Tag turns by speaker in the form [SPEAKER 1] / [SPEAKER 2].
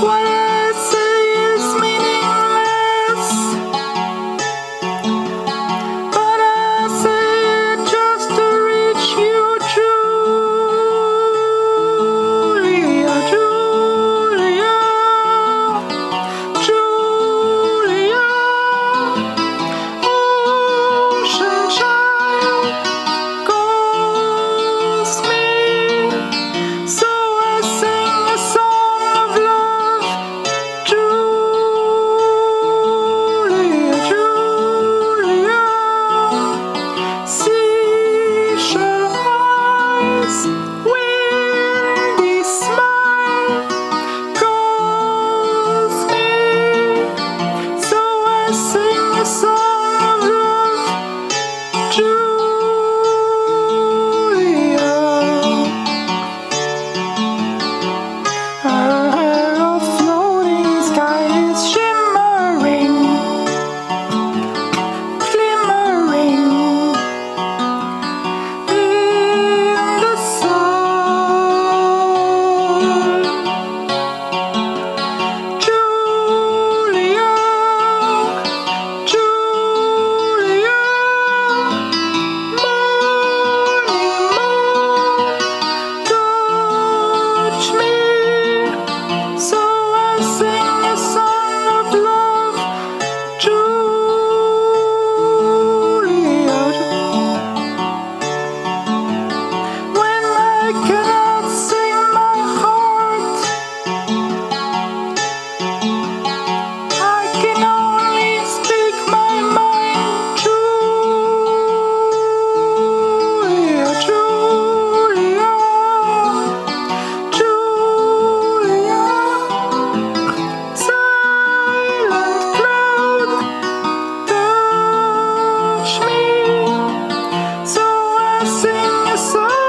[SPEAKER 1] What. your soul.